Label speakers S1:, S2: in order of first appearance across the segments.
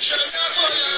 S1: Shut up,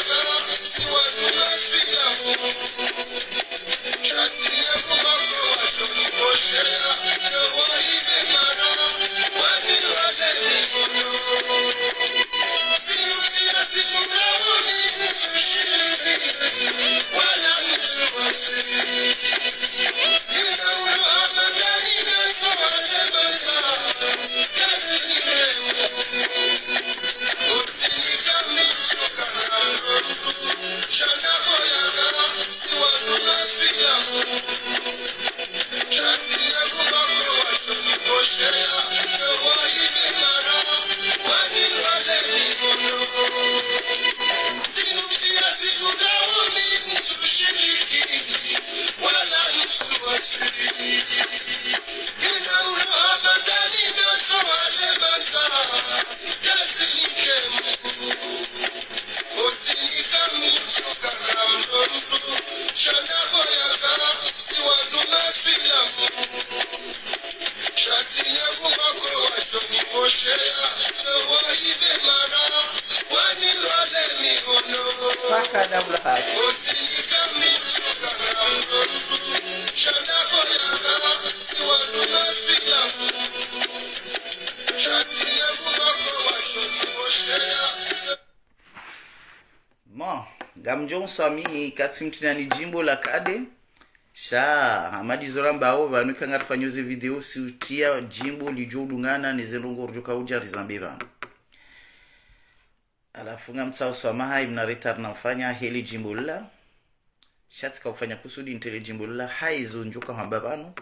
S1: swami kati mtinani jimbo la kade. Sha hamadi zorambao vanu kanga tufanyoze video siutia jimbo lijo udungana nezendongo rujoka uja rizambe vanu alafunga mtsao swamahai mnaretar namfanya heli jimbo lila shatsika kufanya kusudi ntele jimbo lila hai zonjoka hamba vanu.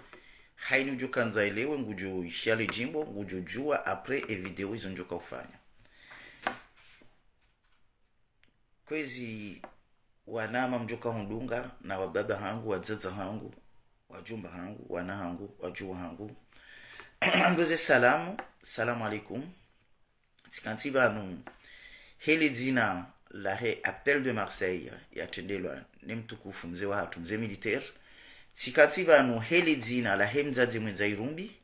S1: Hai ujoka nzaelewe ngujo ishiale jimbo ngujo jua apre e video izonjoka ufanya. Kwezi wanama mjuka hundunga na wababa hangu wadzadza hangu wajumba hangu wana hangu wajuwa hangu. Ngoze salamu salamu alaikum sikansi vanu. Hili dzina la he appel de marseille yatendelwa ne mtukufu mzee wa hatu mzee militaire. Sikansi vanu hili dzina la he mzadze mwenza irumbi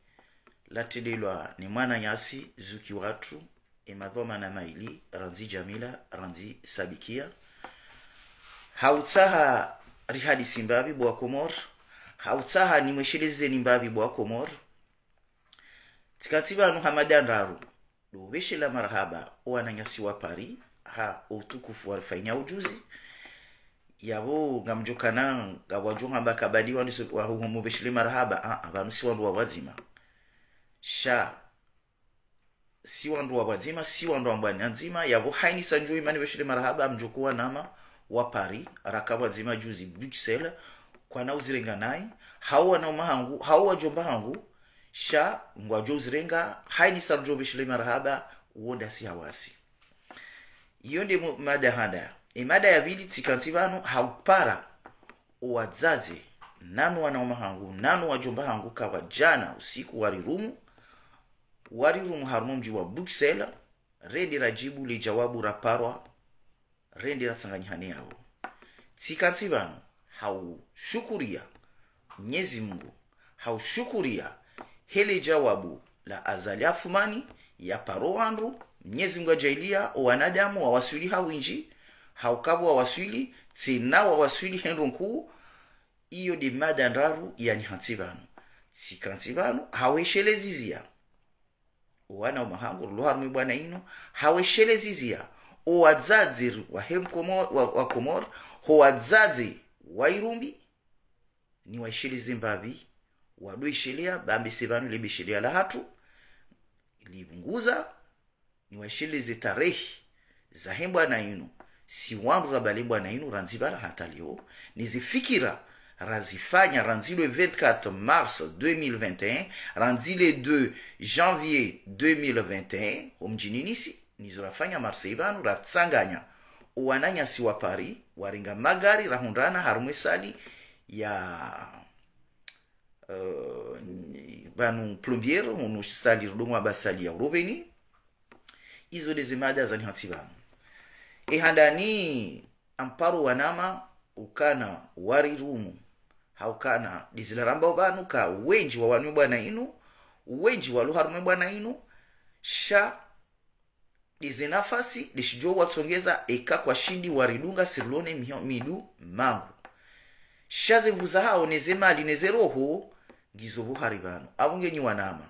S1: latendelwa ni mwana nyasi zuki watu emadhoma na maili ranzi jamila ranzi sabikia hautsaha rihadi simbabi bwa komor hautsaha nimwesheleze nimbabi bwa komor tsikatsi vanu hamadandaru doveshela marhaba owananyasi wa pari. Ha utukufu warifanya ujuzi. Yavo ngamjokana ngawajongamba kabadi wandu wahumuveshele marhaba. Ah, vanu si wandu wawazima sha si wandu wawazima si wandu wa mbwani nzima yavo haini sanjo imani veshele marhaba mjokuwa nama wa Paris rakabwa zima juzi Bruxelles kwana uzirenga nai. Hau wana mahangu hao wajomba hangu sha ngwajo uzirenga haini sarjo marahaba woda si hawasi. Iyo ndi mada handa imada ya vili tsikansi vanu haupara wazazi nanu wana mahangu nanu wajomba hangu kawa jana usiku warirumu warirumu harumu mji wa Bruxelles rendi rajibu lijawabu raparwa rendi ratsanganyihani yavo tsikatsi vanu haushukuria mwenyezi mungu haushukuria hele jawabu la azali afumani ya paro wandu nyezi mungu ajailia wanadamu wawaswili hawinji haukabu wawaswili tsina wawaswili hendo nkuu iyo de mada ndaru yani hantsi vanu tsikantsi vanu haweshelezizia wana umahangu luharumwe bwana ino haweshelezizia owadzadzi wa hemkomor wa, wa komor howadzadzi wa irumbi ni waishili zimbavi wadoishilia bambisi vanu libishilia la hatu libunguza ni waishili zitarehi za hembwana inu si wandu rabalembwa na inu ranzivala hata leo nizifikira razifanya ranzile 24 mars 2021 ranzile 2 janvier 2021 omjininisi nizorafanya marseille vanu ratsanganya uwananyasi wa pari warenga magari rahundana harumwe sali ya uh, vanu plombier unu sali rudomwa basali ya uroveni izo dezimada zani hansi vanu ehandani amparo wanama ukana warirumu. Haukana dizilaramba vanu ka wenji wa wanwe bwana inu wenji waluharumwe bwana inu sha dize nafasi dishijo watsongeza eka kwa shindi waridunga sirlone midu mangu shazevuza hao neze mali neze roho ngizo buhari vanu avungenyi wanama.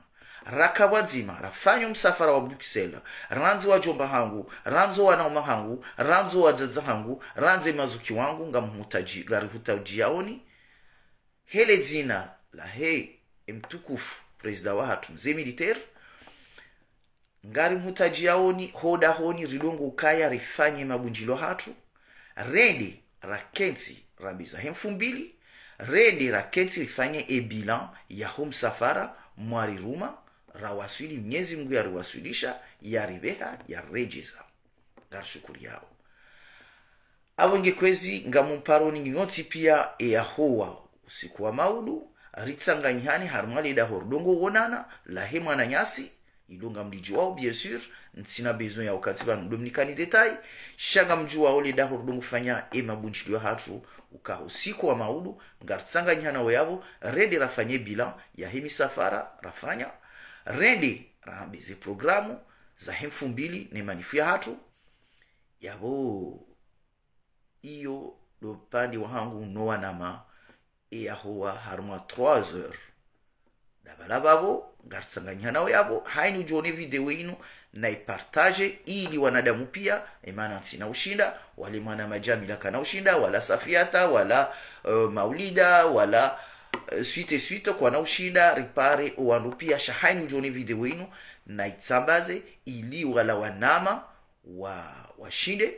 S1: Rakabwadzima rafanya msafara wa bruxelles. Ranzi wajomba hangu ranzo wanauma hangu ranzo wadzadza hangu ranze mazuki wangu ngamhutaji garihutaji yaoni. Hele dzina la hei mtukufu prezida wa hatu mzee militaire ngari mhutaji yaoni hoda honi ridongo ukaya rifanye mabunjilo hatu. Redi rakensi rabiza hemfu mbili rendi rakensi rifanye ebilan yaho msafara mwariruma rawasili mnyezi mngu yariwasilisha yaribeha yarejeza. Ngarishukuri yao. Avo kwezi ngamumparoni nyotsi pia eyahowa usiku wa maulu ritsanganyihani harumwa leda hordongo wonana lahe mwana nyasi ilonga mliji wao bien sûr. Sina besoin ya ukati banu dominikani detail shanga mju wao leda hordongo fanya e mabunjiliwa hatu uka usiku wa maudu ngaritsanganyihana weyavo rende rafanye bilan ya hemi safara rafanya rende rahambeze programu za hemfu mbili ne manifu ya hatu yabo iyo lopandi wahangu nowanama eyahowa harumwa 3 heures dabala babo ngarisanganyihana yabo haini ujione video inu na ipartage ili wanadamu pia imana ntsina ushinda wale mwana majamila kana ushinda wala safiata wala uh, maulida wala uh, suite suite kwana ushinda ripare wandu pia shahaini ujione video inu na itsambaze ili wala wanama wa washinde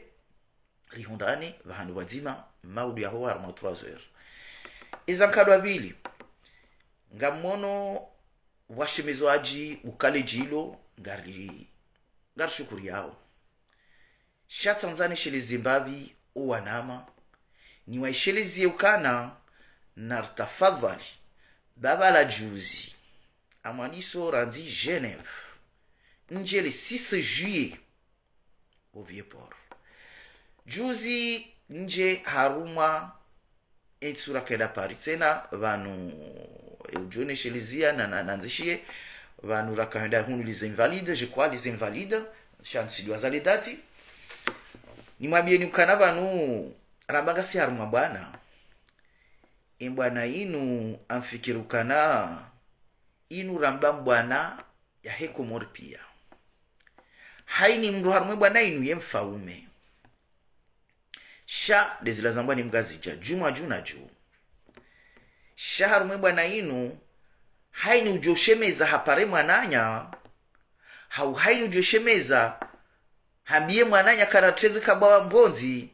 S1: rihundane vahandu wadzima maudu yaho harumwa 3 heures izankadwa bili ngamono washemezwaji ukale jilo ngari shukuri yao. Shatsanzani shele zimbabwe uwanama ni waishelezie ukana na tafadhali baba la juzi amwaniso ranzi geneve. Nje le 6 juillet au vieux port juzi nje harumwa etsura kaenda pari tsena vanhu eujoneshelizia na, na, nanzishie vanhu rakaenda hunu les invalides je crois les invalides shansidwa zale dati nimwabieni ukana vanhu rambanga si harumwa bwana. Embwana inu amfikirukana inu ramba mbwana ya hekomori pia. Haini mndu harumwe bwana inu yemfaume sha dezila zambwa ni mgazija juma juu na juu sha mwe bwana inu haini ujoshemeza hapare mwananya. Hau haini ujoshemeza hambie mwananya karatezi kabawa mbonzi.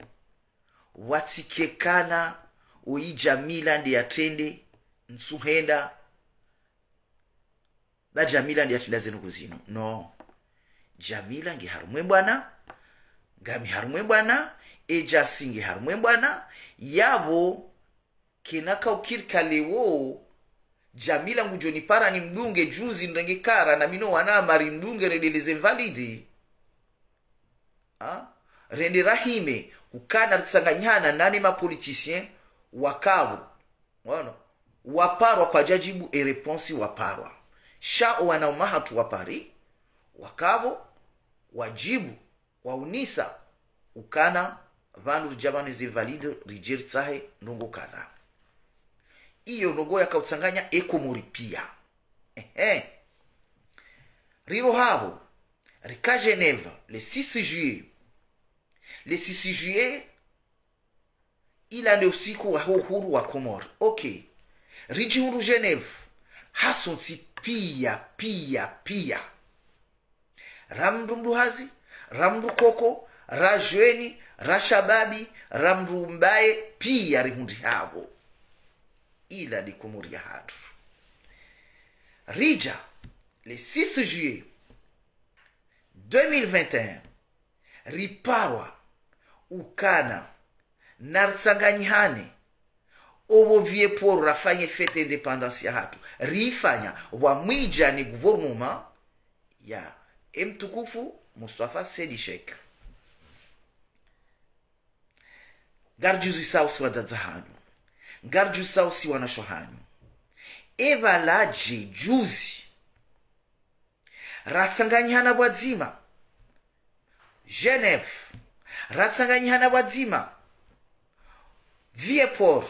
S1: Watsikekana uijamila ndi yatende nsuhenda. Ba jamila ndi yatila zenu kuzinu. No. Jamila ngi harumwe bwana ngami harumwe bwana eja singi harumwe bwana yabo kenaka ukirikalewo jamila ngujoni para ni mdunge juzi ndenge kara na mino wana mari mdunge redeleze validi ha? rende rahime kukana tsanganyana nane mapolitisien wakabo wana waparwa kwa jajibu e reponsi waparwa. Sha wanaumahatu wapari. Wakabo wajibu waunisa ukana vanu rijavane valide rijeritsahe ndongo kadha iyo ndongo yakautsanganya ekomori pia ehe. Riro havo rika geneva le 6 juillet. Le 6 juillet ila usiku wa uhuru wa komor okay rijihuru geneve hasonsi pia pia pia. Ramndu mduhazi ramndu koko rajweni rashababi ramrumbaye pia rihundi havo ila likumuria hatu. Rija le 6 juillet 2021 riparwa ukana narisanganyihane ovo vieporo rafanye fete independance ya hatu. Riifanya wamwija ni guvernema ya emtukufu mustafa sedishek. Garjuzi sausi wadzadza hanyu garjuzi sausi wanasho hanyu evalaje juzi. Ratsanganyihana bwadzima geneve. Ratsanganyihana bwadzima vieport.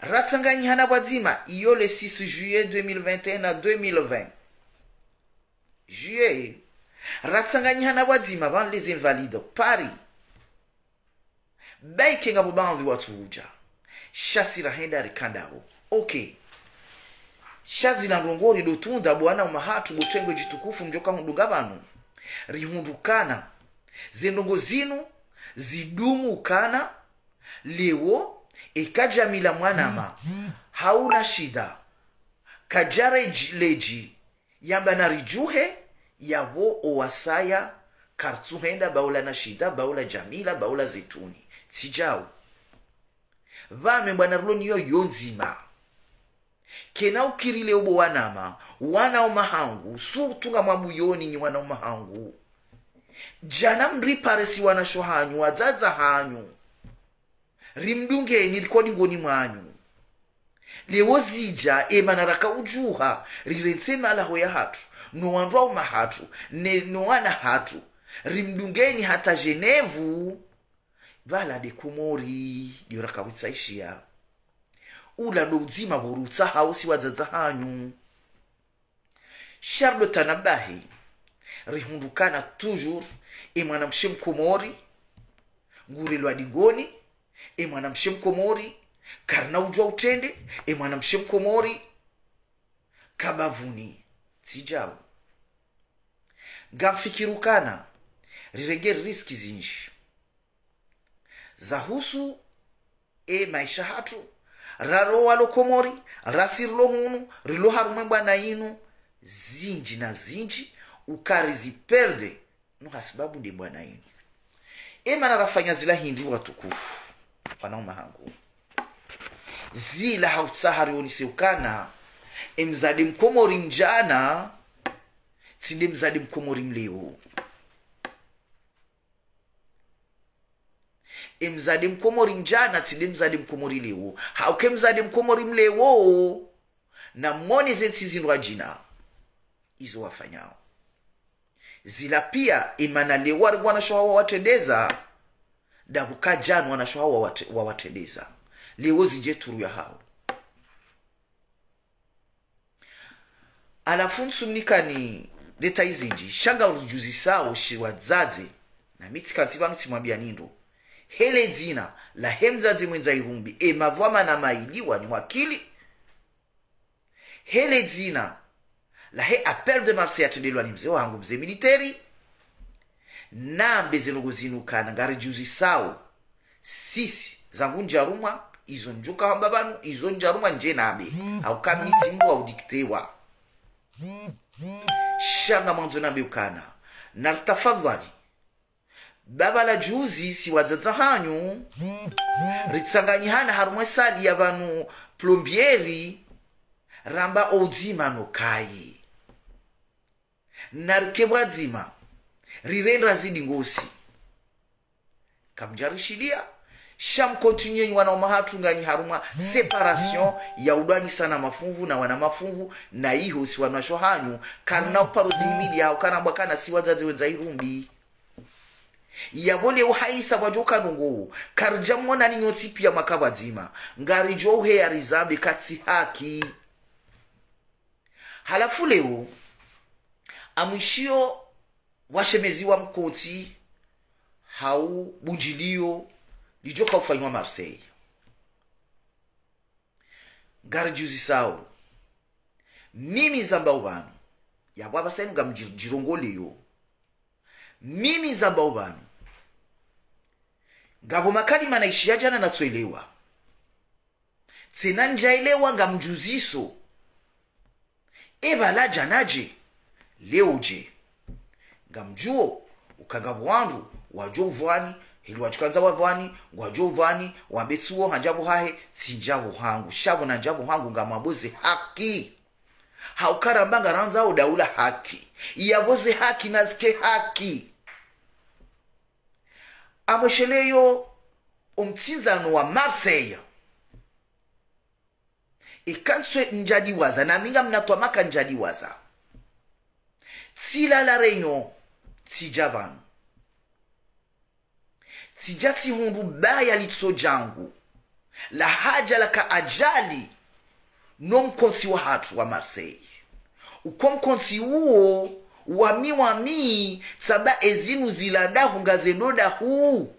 S1: Ratsanganyihana bwadzima iyo le 6 juillet 2021 na 2020 juillet. Ratsanganyihana bwadzima vanhu les invalides. Paris. Baikenga bo banvi watsuja shasira henda rikandavo okay shazina ndongori dotunda bwana umahatu botengwe jitukufu mjoka hundunga vanu rihundukana zendongo zinu zidumu ukana lewo ekajamila mwanama hauna shida. Kajare leji yamba na rijuhe yawo owasaya kartsuhenda baula na shida baula jamila baula zetuni sijawu vame bwana ruloniyo yonzima kena ukirile ubo wanama wana umahangu sutunga mwabuyoni ni wana umahangu. Jana mriparesi wanasho hanyu wazaza hanyu. Rimdungeni likodi ngoni mwanyu. Lewo zija emanaraka ujuha rirensema alaho ya hatu. Nowandwa uma hatu ne nowana hatu. Rimdungeni hata genevu vala de kumori. Liorakawitsaishia ula do uzima borutsa hao si wadzadza hanyu. Sharlo tanabahi rihundukana toujours. Imwanamshe mwanamshe mkomori. Ngurilwa dingoni. Imwanamshe mwanamshe mkomori. Karna ujwa utende. Imwanamshe mwanamshe mkomori. Kabavuni tsijawo ngamfikirukana rirenge riski zinji zahusu e maisha hatu raro walo komori rasirilo riloha rilo harumwe bwana inu zinji na zinji ukariziperde nuhasibabu ndi bwana inu. Emana rafanya zila hindi watukufu wanaume hangu. Zila hautsaharioniseukana emzadi mkomori mjana sinde mzadi mkomori mleo emzadi mkomori njana tsidi mzadi mkomori lewo hauke mzadi mkomori mlewo na mmone zensizindwa jina izo wafanyao zila pia imana leo wari wanashohawa watendeza dabuka wanashohawa hawa wawatendeza lewo zije turu ya hao. Alafu msumnikani deta izinji. Shanga urujuzi sawo shiwadzaze na mitsikatsi vanu tsimwambia nindo hele dzina la hemdzadzi mwenza e emavwama na mailiwa ni wakili. Hele dzina la he appel de marse yatendelwa ni mzee wangu mzee militeri. Nambe ngari juzi sawo sisi zangu njarumwa izo njuka hamba banu izo njarumwa nje nabe aukamitsi mbu audiktewa shanga mwanzo nabe ukana nalitafadhali baba la juzi si wadzadza hanyu. Ritsanganyihana harumwe sali ya vanu plombieri. Ramba oudzima nokayi narikebwadzima rirenda zidi ngosi. Kamjarishilia shamkontinyenyi wana umahatunganyi harumwa separation ya udwanyisana mafunvu na wana mafunvu na iho si wanasho hanyu. Kana uparo zimili yao kana siwadzadze si wadzadze wenza irumbi yabole uhaisa bwajo kanungu. Karja mwana ni makabadzima ngarijo uhe ya rizambe katsi haki. Halafu leo amwishio washemeziwa mkoti hau bunjilio lijo kaufanywa marseille. Ngarijuzi sawo mimi zambau vanu yabo abasainu ngamjirongoleyo mimi zambau vanu ngabo makalima naishiya jana natsoelewa tsena njaelewa ngamjuziso evala janaje leo je. Ngamjuo ukangabo wandu wajo uvwani hili wachukanza wavwani ngwajo uvwani wambetsuwo hanjabo hahe tsinjabo hangu shabo na njabo hangu ngamwaboze haki. Haukarambanga ranzawo daula haki. Iyaboze haki nazike haki amwesheleyo umtsinzano wa marseille. Ikanswe njadiwaza naminga mnatwamaka njadiwaza. Tsila la renyo tsija vanu tsija tsihundu baya litso jangu la haja laka ajali no mkonsi wa hatu wa marseille. Uko mkonsi uwo wami wami tsaba ezinu ziladahu ngazendodahu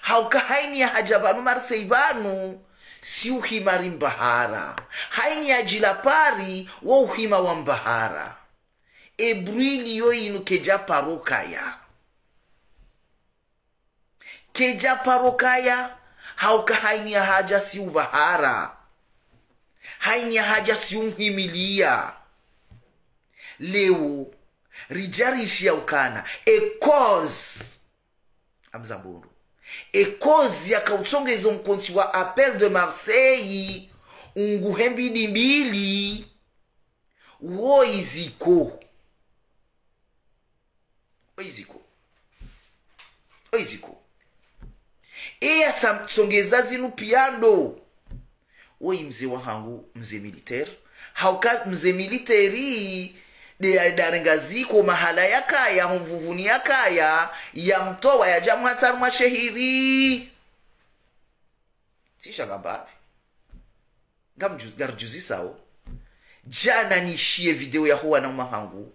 S1: hauka haini ya haja vanu marseille vanu si uhimari mbahara haini ya jilapari wo uhima wa mbahara. Ebrili yo inu keja parokaya. Keja parokaya hauka haini ya haja si ubahara. Haini ya haja si umhimilia. Leo rijarishia ukana. Ekoz amzamburu. Ekozi yakautsongezo mkonsi wa appel de marseille. Unguhe mbili. Woiziko oiziko oiziko eyatsamsongeza zinu piando. Woyi mzee wahangu mzee militaire hauka mze militeri de darenga ziko mahala yakaya humvuvuni yakaya yamtowa yaja mwatsaru mwashehiri. Shehiri sishagambapi ngamgarujuzisawo jana nishie video ya huwa na umahangu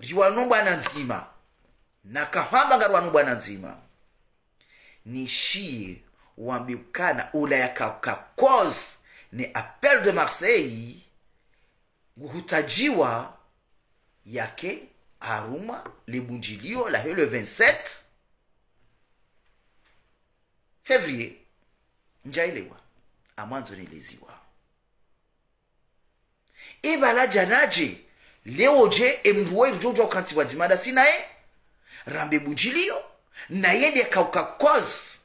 S1: riwano bwana nzima. Nakahamba ngarwano bwana nzima. Nishie wambikana ula yakauka ne appel de marseille hutajiwa yake aruma libunjilio la le 27 fevrier njailewa amwanzo nileziwa ibala janaje leo je emruwa irujojwa ukansi dzimada zimada sinaye rambe bunjilio na yende kauka cause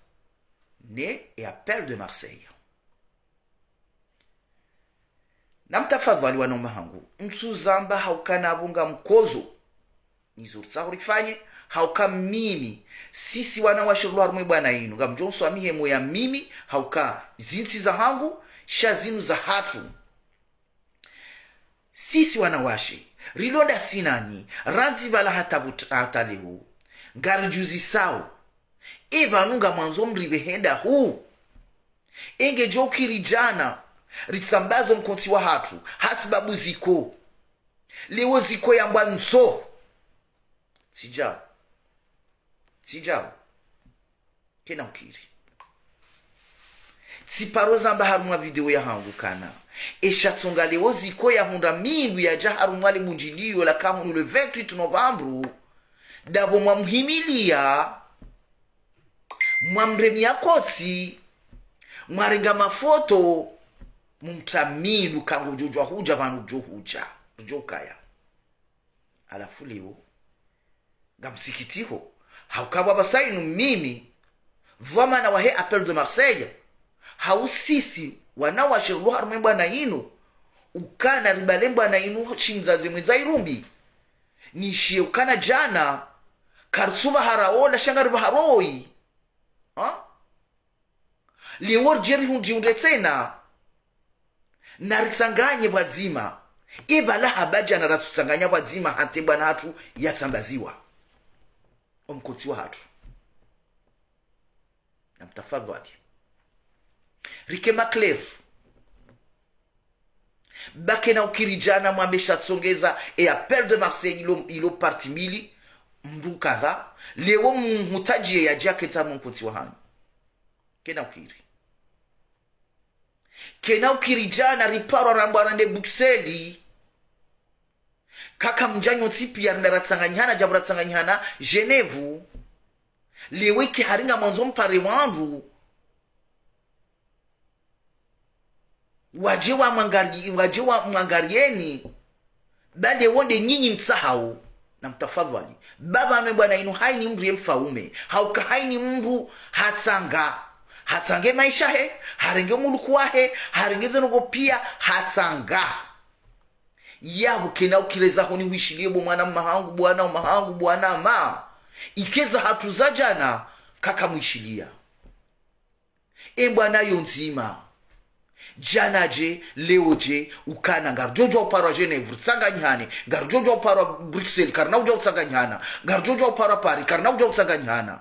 S1: ne e appel de marseille na mtafadhali wanaume hangu msuzamba haukanabunga mkozo. Nizurutsaho rifanye hauka mimi. Sisi wana washirulwa rumwe bwana inu ngamjonso amihemo ya mimi hauka zinsi za hangu sha zinu za hatu. Sisi wanawashe rilonda sinani ranzi vala hatalehu ngarijuzi sao ivanunga mwanzo mrivehenda huu. Enge jokirijana ritsambazo mkonsi wa hatu. Hasibabu ziko. Liwo ziko yambwa nso. Sijao. Sijao. Kena ukiri tsiparo zamba harumwa video ya hangu kana. Eshatsonga lewo ziko yahunda mindu yaja harumwa libunjiliyo la kahunu le 28 novambru davo mwamhimilia mwamremia kotsi. Mwarenga mafoto mumtamilu kangu jojwa huja vanu johuja jokaya alafu liwo ngamsikitiho haukabwa basainu mimi. Vamana wahe appel de marseille. Hausisi wanawashirulu harume bwana inu. Ukana ribale bwana inu chinzaze mwenza irumbi. Nishie ukana jana. Karsuba haraola shangariba haroi. Ha? liwor jeri hunjiunde tena narisanganye bwazima. Ibala habaja naratusanganya bwazima hante bwana hatu yatsambaziwa omkotsi wa hatu. Na mtafadhali rikema clear bake na ukirijana mwambe eapel de marseille ilo, ilo parti mbili mndu kadha lewo mhutajie yajaketa mnkotsi wa hanyu kena ukiri kena ukirijana riparo rambwarande bukseli kaka mjanyo tsipi yarinda ratsanganyihana jabu genevu leweke haringa mwanzo mpare wandu. Waje wa waje wa mwangarieni. Bade wonde nyinyi msahau na mtafadhali. Baba ame bwana inu haini mndu yemfaume hauka haini hatsanga hatsange maisha he harenge muluku wahe harengeze nogo pia hatsanga. Yabo kena ukilezaho bo mwana mahangu bwana mahangu bwana ma ikeza hatu za jana kaka mwishilia. E bwana yo nzima. Jana je leo je ukana ngarujojwa uparwa geneve tsanganyihane ngarujojwa uparwa bruxelles karina uja utsanganyihana ngarujojwa uparwa pari karina uja utsanganyihana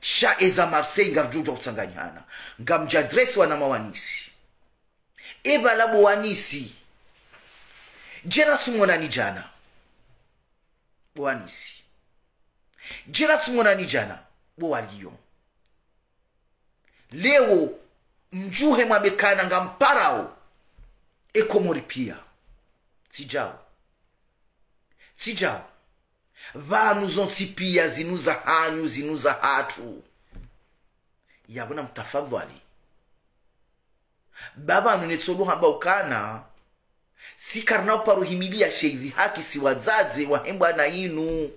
S1: sha eza marseille ngarujojwa kutsanganyana ngamjadresi wana mawanisi. Ebalabo wanisi jera tsumonani jana. Bowanisi jera tsumonani jana. Bowaliyo leo mjuhe mwabekana nga mparao. Ekomori pia. Sijao. Sijao vanu zontsipiya zinuza zinu za hanyu zinu za hatu. Yabona mtafadhali babanu netsoluhamba ukana. Sikarnao paruhimilia sheidhi haki si wazadze wahembwa na inu.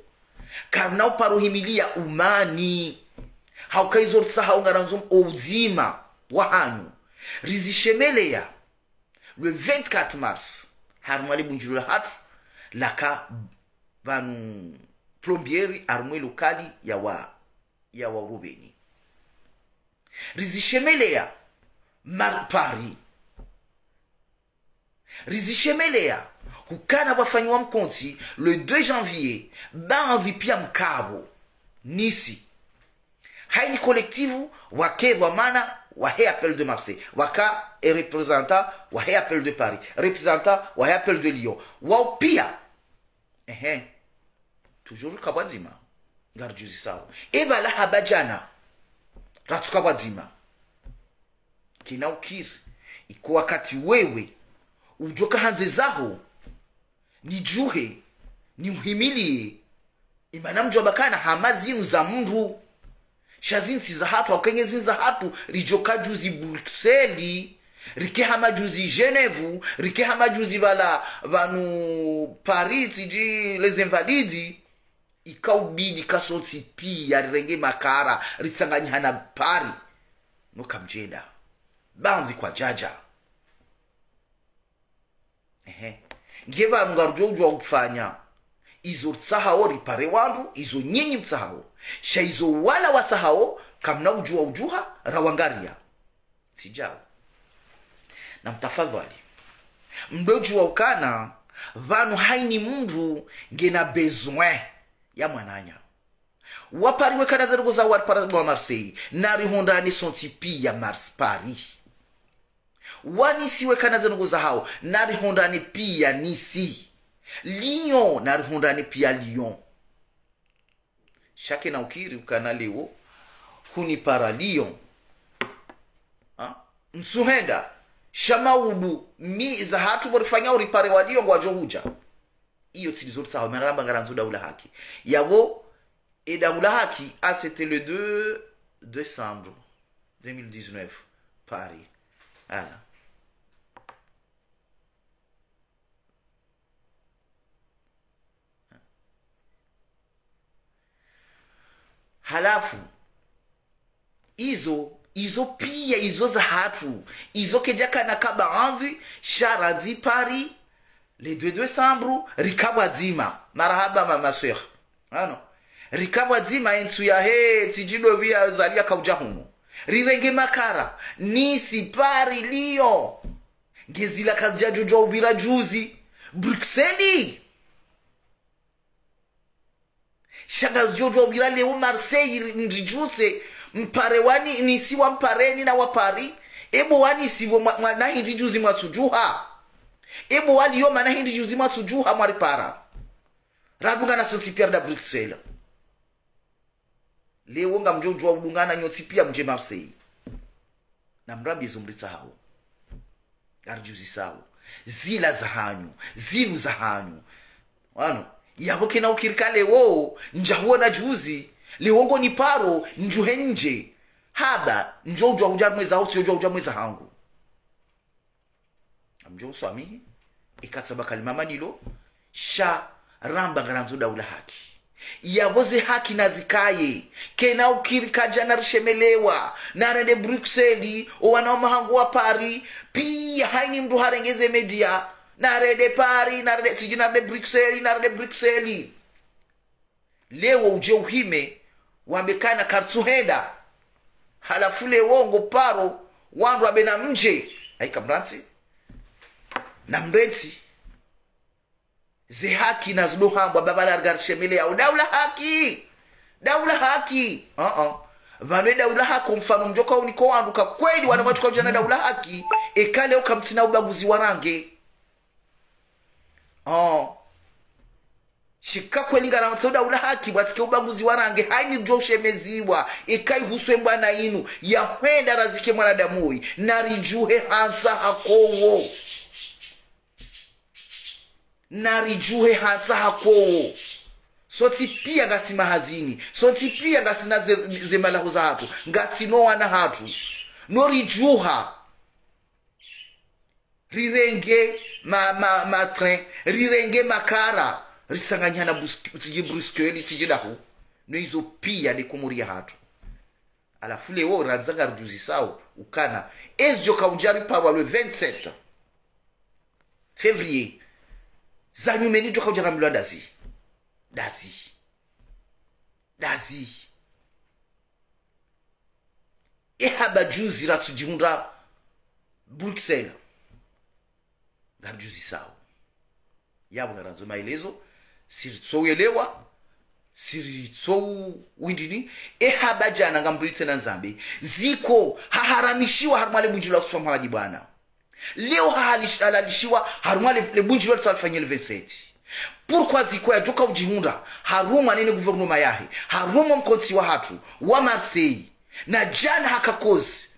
S1: Karnao paruhimilia umani. Haukaizortsahaungaranzom ouzima wahanyu rizishemelea. Le 24 mars. Harumwali bunjulula hatu. Laka vanu plombieri armwe lokali ya wa ya wa rubeni. Rizishemelea mar pari rizishemelea kukana wafanyiwa mkonti le 2 janvier banvi pia mkabo nisi. Haini kolektivu wake wamana wahe appel de marseille. Waka e representant wahe appel de paris. Representant wahe appel de lyon. Wao pia ehe toujours kabwadzima ngarjuzi sawa. Ebala habajana ratsuka zima kina ukiri iko wakati wewe. Ujoka hanze zaho. Nijuhe niuhimilie imana mjobakana hama zinu za mndu. Shazinsi za hatu akenye zinu za hatu rijoka juzi bruxeli rike hama juzi genevu rike hama juzi vala vanu paris iji les invalides ikaubidi kasotsi pia rirenge makara risanganyihana pari. Nokamjeda banzi kwa jaja. Ehe. Nge vanhu ngarujojwa kufanya izo tsahawo ripare wandu izo nyinyi mtsahawo sha izo wala watsahawo kamna ujuwa ujuha rawangaria. Sijawo na mtafadhali. Mdojuwa ukana vanhu haini mndu ngena besoin ya mwananya. Wapariwe kana zeriko za waripara wa marseille narihondani sonti pi ya mars paris. Wanisiwe kanaza zeriko za hao narihundani pia nisi. Lyon narihundani pia lyon. Shake na ukiri ukana leo hunipara lyon. Msuhenda shamaudu mi za hatu borifanya uripare wa lyon ngwajohuja iyo tsilizotsaho maramba ngaranzo daula haki. Yabo et daula haki ah c'était le 2 décembre 2019 paris. Voilà. Halafu izo izo pia izo za hatu. Izo kejakana kabaanvi sharadzi pari le 2 décembre rikabwa dzima. Marahaba mama sœur. Ano? Rikabwa dzima intsu ya he tsijido via zalia kauja humo rirenge makara. Nisi pari liyo. Ngezila kazijajojwa ubira juzi. Bruxeli shangazijojwa ubira leo marseille ndijuse mpare wani nisi wa mpareni na wapari ebo wani siwo mwanahindi juzi mwatsujuha ebo waliyo mana hindi juzi mwari para. Radungana sonsipierre da bruxelles. Lewo nga mje ujwa udungana nyotsipia mje marseille. Na mrambi zumritsa hawo arjuzi sawo zila za hanyu zilu za hanyu wano yabo kena ukirika lewo njahuona juzi. Liwongo ni paro njuhe nje. Haba njo ujwa uja mweza au sio uja mweza hangu amjo uswamihi ikatsaba kalima manilo sha ramba ngaranzo daula haki. Yavoze haki nazikaye kena ukirikaja narushemelewa narende bruxeli owanao mahangu wa pari pia haini mndu harengeze media. Narede pari narede siji narede bruxeli narede bruxeli lewo uje uhime wambekana kartsuhenda. Halafu lewongo paro wandu abena mje aikamransi na mreti ze haki na zidohambwa babalargarishemelea daula haki daula haki uh-uh. vanwe daula haki mfano mjoka uniko wanduka kweli wanavatukajana daula haki ekale ukamtina ubaguzi warange oh. uh. shika kweli ngaramtsa daula haki bwatsike ubaguzi warange haini njo ushemeziwa ikaihuswe mbwana inu yahwenda razike mwanadamuyi narijuhe hansa hakowo narijuhe hansa hakowo soti pia ngasima mahazini soti pia ngasina ze- zemalahu za hatu ngasinowana hatu. Norijuha. Rirenge ma, ma, matrin rirenge makara. Risanganyana tiji bruskeli tiji dahu. Noizo pia dekumuria hatu. Alafu lewo ranzanga rujuzi sao ukana. Ezjo kaunjari parwa le 27 février zanyumeni kaunjara dasi. Dasi. Dasi. dazi ehaba juzi ratsujimunda bruxelles. Ngarujuzi sao. Yabo ngaranzo maelezo siritsouelewa siritsou windini. Ehaba jana ngambulitse na nzambe. Ziko haharamishiwa harimwale lebunjilo la kusoma hawaji bwana leo hahalalishiwa harumwa tusafanye le 27 pourquoi ziko yajoka ujihunda? Harumwa nene guvernoma yahe? Harumwa mkonsi wa hatu wa marseille. Na jana hakakozi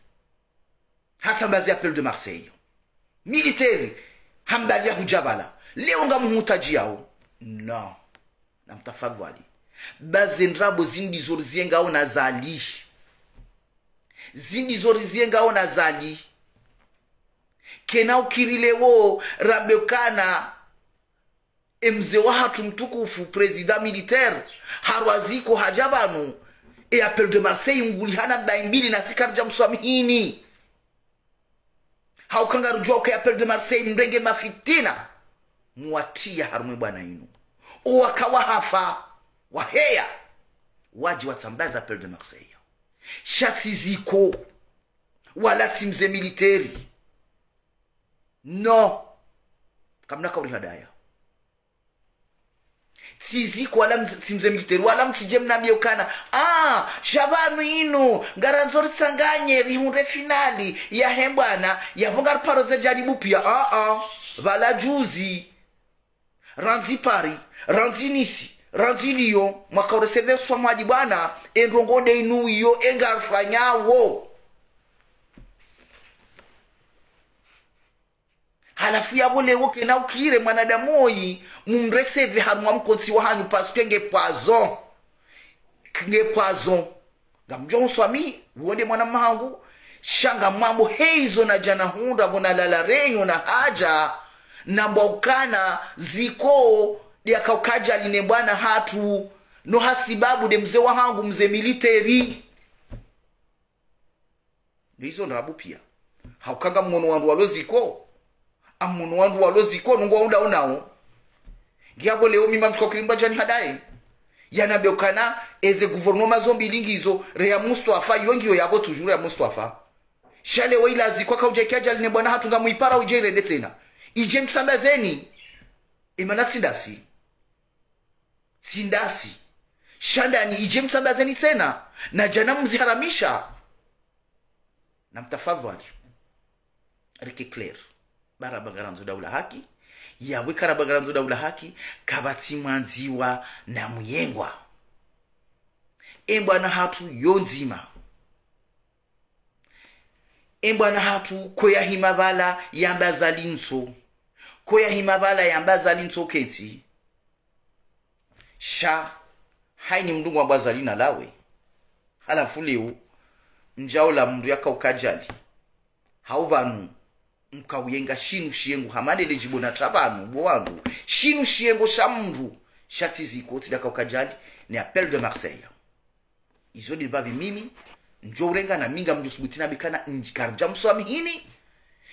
S1: hasambazi appel de marseille. Militaire hambalia hujabala. Leo ngamuhutaji yao no. Namtafadhali bazendrabo zindizoriziengao na zali. Zindizoriziengao kena ukirilewo rabekana emze wahatu mtukufu president militaire harwaziko haja banu e appel de marseille ngulihana daimbili na sikarja mswamihini. Haukangarujwa uke appel de marseille mrenge mafitina. Muwatia harumwe bwana inu. Owakawa hafa waheya. Waji watsambaza appel de marseille. Shatiziko wala timze militeri no. Kamna uri hadaya. Tiziko wala simze militeri wala mtije mnamyeukana ah shabanu inu ngaranzori tsanganye rihunde finali ya bwana yavonga riparo zejanibu pia ah ah vala juzi. Ranzi pari ranzi nisi ranzi liyo mwakaoreseve swamwaji bwana endrongonde inu iyo engarfanyawo halafu yavo lewo kena ukire mwanadamu oyi mumreseve harumwa mkonsi wa hanyu pasike ngepwazo ngepwazo ngamjo muswami uonde mwana mahangu shanga mambo heizo na jana hunda bona lala renyo na haja na mbwaukana ziko dyakaukajaline bwana hatu no hasibabu de mzee wa hangu mzee militeri. Nizo ndabu pia. Haukanga mwono wandu waloziko amuno wandu waloziko nungu waunda unao. Ngiabo leo mima mtukokirimba jani hadaye yanabeukana eze guvernoma zombi lingizo reya mustafa yongiyo yabo tujuru ya mustafa shale waila ziko kaujekiaja line bwana hatu uje irende tena ije msambazeni imana sindasi sindasi shandani ije msambazeni tena na jana mziharamisha. Na mtafadhali. Rike claire barabagaranzo daula haki. Yawe karabagaranzo daula haki kabatsimwanziwa na muyengwa. Embwana hatu yonzima. Embwana hatu koyahima bala yambazalinso koyahima bala yambazalinso ketsi. Sha haini mndungu wambwazalina lawe. Halafu leo njaula mndu yakaukajali hau vanu mkauyenga shinu shiyengo hamadele jibona tra bo wandu shinu shiyengo sha mndu shatiziko tidakaukajali ni appel de marseille. Izo divavi mimi njo urenga na minga mndu subutina bikana njikarja mswami hini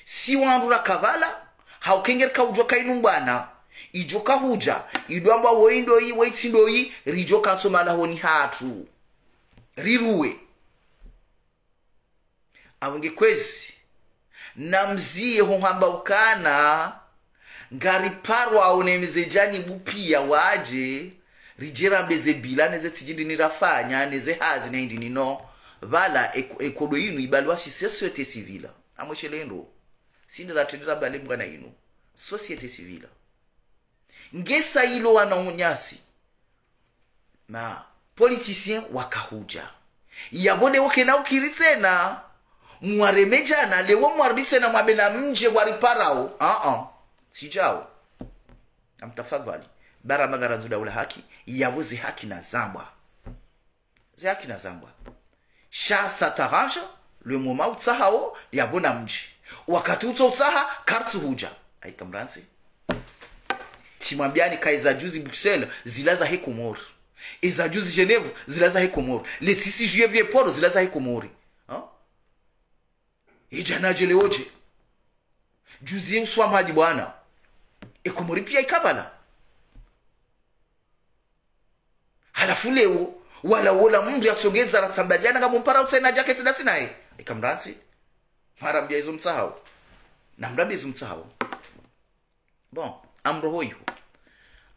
S1: si wandu rakavala haukengeri kaujwa kainu bwana ijo kahuja idwamba woindoyi woitsindoyi rijo kansomala hatu. Riruwe. Awenge kwezi namziye hohamba ukana ngariparwa aunemezejani bupia waje rijerambeze bila neze tsijindi nirafanya neze hazi naindi nino. Vala ekodo inu ibalwashi societe civile amweshelendo sindiratendera bale na inu. Societe civile ngesa ilo wanaonyasi na politisien wakahuja. Yabone wokena ukiri tsena mwaremejana lewo mwarudi na mwabe na mje wariparao uh -uh. sijao. Amtafadhali bara magara nzuda ula haki yabo zi haki na zambwa. Zi haki na zambwa. Sha sataranja le moment utsahao yabo na mji wakati utso utsaha kartsu huja. Aikamransi timwambiani kaiza juzi bruxelles zilaza hekumori iza juzi genevu zilaza hikomori le sisi juye vie poro zilaza hikomori ha? Ijanaje leoje juzi uswa maji bwana. Ekumuripia pia ikabala. Halafu leo walawola mndu yakusongeza rasambaliana ngamumpara mpara usaina jaketi dasi naye ikamrasi. Mara mjaizo izo msahau. Na mrabi izo msahau. Bon amro hoyo.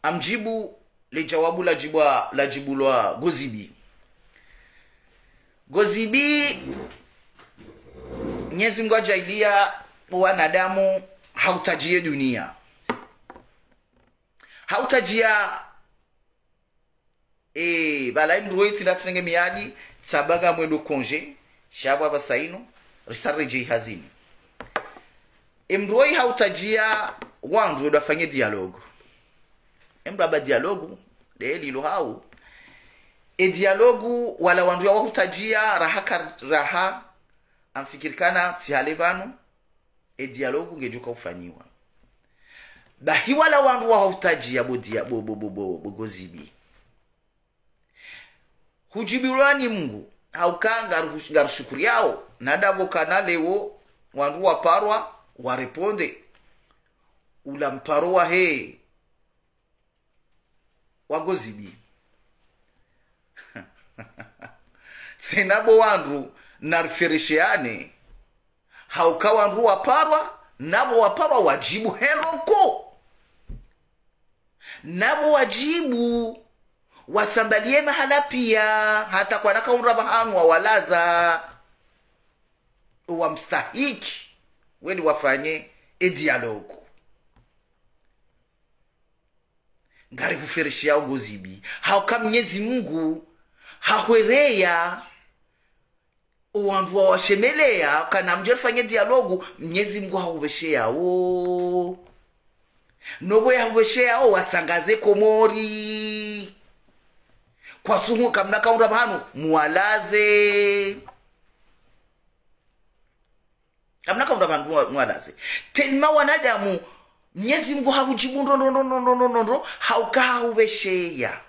S1: Amjibu lijawabu la jibwa la jibulwa gozibi. Gozibi nyezi mungu ajailia wanadamu hautajie dunia. Hautajia e balai mndu wetsi ndatsirenge miadi tsabaga mwendo konje shabwa basaino risarije hazini emndu hautajia wandu wedu afanye dialogo emndu aba dialogu de lilo hau. E dialogu wala wandu yawahutajia raha raha amfikirikana tsihale pano e dialogu ngejuka ufanyiwa. Bahi wala wandu wahutajia bodia bo bo bo bo bogozibi hujibirwani mungu haukaa yawo yao nadavo kana lewo wandu waparwa wareponde ula mparo wahe wagozibi senabo wandu nariferesheane hauka wandu waparwa navo waparwa wajibu heroko navo wajibu watsambalie mahala pia hata kwanakaunra vahanu wawalaza wamstahiki weni wafanye edialogu ngarivufereshia ugozibi hauka mnyezi mungu hahwereya wandu wawashemeleya kana mjerifanye dialogu mnyezi mungu hahuvesheyawo novo yahuvesheyawo watsangaze komori. Kwatsuhu kamna kaunda vanu muwalaze. Kamna kaunda vanhu muwalaze. Tenima wanadamu mnyezi mngu hakujibu ndondondondondondondo haukahuvesheya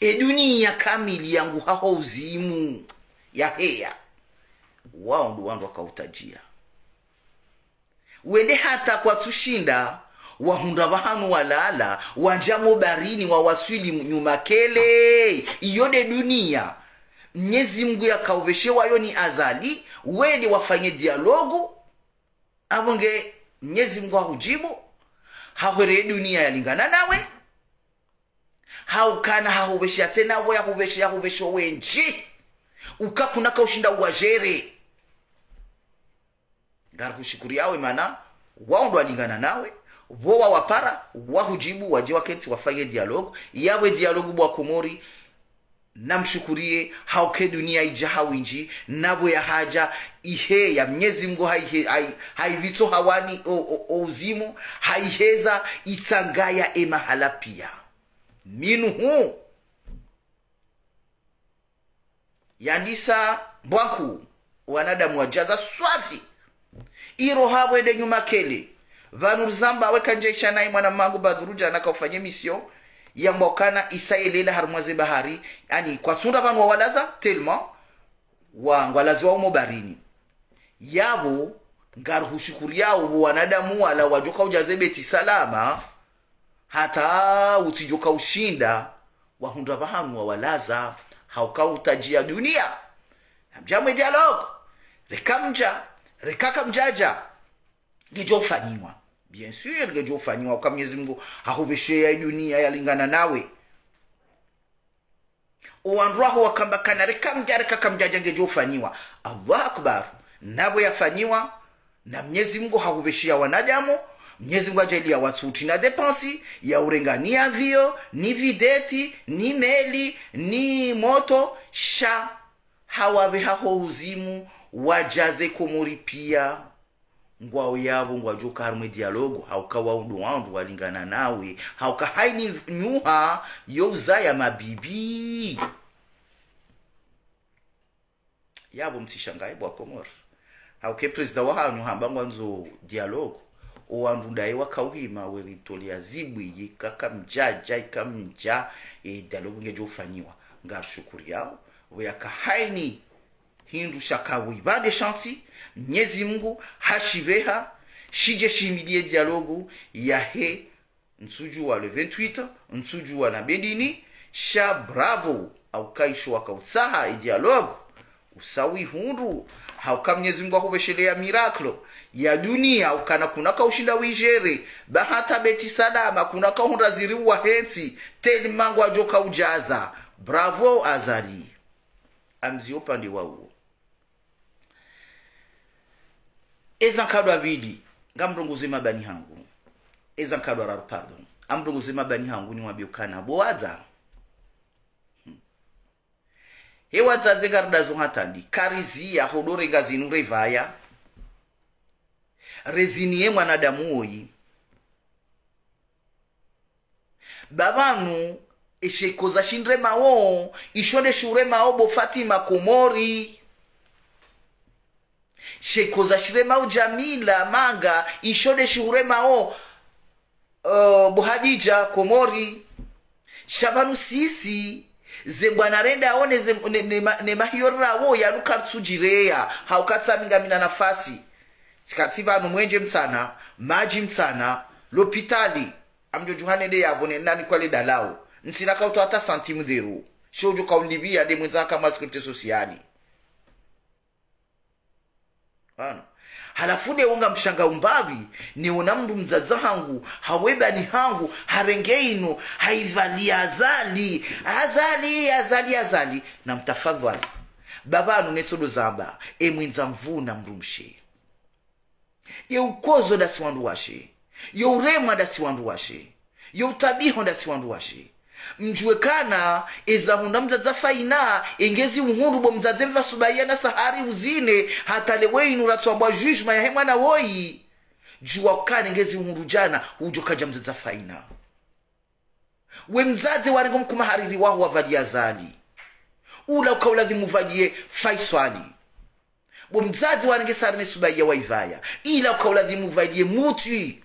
S1: eduniya kamili yangu haho uzimu yaheya wao ndio wandu wakautajia. Wende hata kwatsushinda wahunda vahanu walala wanjamo barini wawaswili nyuma kele. Iyode dunia. Mnyezi mngu yakauveshewayo ni azali wende wafanye dialogu. Avonge mnyezi mngu hahujibu. Hahwereye dunia yalingana nawe. Haukana hahuvesha tsenawo yahuvesha yahuvesha wenji ukakuna ushinda uwajere. Ngara yawe mana wao ndo alingana nawe. Wo wapara wahujibu waje wakensi wafanye dialogu. Yawe dialogu bwakumori namshukurie hauke dunia ija hawinji navo ya haja ihe ya mnyezi mngu haivitso hai, hawani o, o, o uzimu haiheza itsangaya emahala pia minuhu yandisa mbwaku wanadamu wajaza swafi iro hawede nyuma kele. Vanhu zamba wekanjesha nai mwana mangu badhuruja nakaufanye misio yambokana isayelela hari mwaze bahari. Yani kwatsunda vanu wawalaza telma wangwalazi waumo barini. Yavo ngari hushukuri yao wanadamu wala wajoka ujaze beti salama hata utijoka ushinda wahunda vahanu wawalaza haukautajia dunia. Namjamwe dialogue. Rekamja rekaka mjaja. Ngejofanyiwa bien sur gejofanyiwa kwa mwenyezi mungu ahubeshea dunia yalingana nawe. Uwanrwaho wakambakana rekamja rekaka mjaja ngejofanyiwa allah akbar. Nabo yafanyiwa na mwenyezi mungu hahuvesheya wanadamu mwenyezi mungu ya watsuti na depansi ya urengania vio ni videti ni meli ni moto sha. Hawave haho uzimu wajaze kumuripia. Pia ngwao yavo ngwajoka harimwe dialogu. Hauka waudu wandu walingana nawe. Hauka haini nyuha youzaya mabibi. Yavo msishangae bwakomora hauke presida wahanyu hamba ngwanzo dialogu owandu ndaye wakauhima weritolea zibwiji kakamjaja ikamja e, dialogue ngejo ufanyiwa ngarshukuri yao weyakahaini hindu shakawibade shansi mnyezi mungu hashiveha shije shimilie dialogu yahe nsuju wa le 28 nsuju wa na bedini sha bravo aukaisho wakautsaha idialogu usawi hundu hauka mnyezi mungu akuveshelea miraklo ya dunia ukana kunaka ushinda wijere bahata beti salama kunaka hunda ziriwa hensi teni mangu ajoka ujaza. Bravo azali amzi upande wauo nga abidi zima mabani hangu. Eza nkadwa raro pardon. Amrongoze mabani hangu niwabiukana bowadza hewadzadze ngaridazo hatandi. Karizia hodorenga zinu revaya rezini ye mwanadamu oyi. Bavanu eshekoza shinremawo ishonde shuremawo bo fatima komori shekoza shiremawo jamila manga ishonde shuremawo uh, bohadija komori. Shavanu sisi ze bwana renda aone ne, ne, ne, ne, ne mahiyorrawo yanukartsujireya haukatsamingamina nafasi sikatsi pano mwenje mtsana maji mtsana lopitali. Amjojuhanede yavone nani kwale dalawo nsina kauto hata santimu dhero shojo kaulibia de mwenza kama security sosiali ano. Halafu ne unga mshanga umbavi niona mndu mzaza hangu hawebani hangu harengeino haivali azali azali azali azali na mtafadhali babanu netsodo zamba emwinza mvuna mrumshe yeukozo dasi wandu washe yeurema dasi wandu washe yeutabiho dasi wandu washe mjuekana ezahunda mdzadza faina engezi uhundu bo mdzadze mvasubaiya na sahari uzine hatale weinu ratswambwa jujuma yahe mwana woyi juwa kane ngezi uhundu jana ujo kaja mdzadza faina. We mdzadze warengo mkumahariri waho wavalia zali. Ula ukaulazimu valie faiswali bo mdzadzi wanenge sarine subaia waivaya. Ila ukaulazimu valie mutwi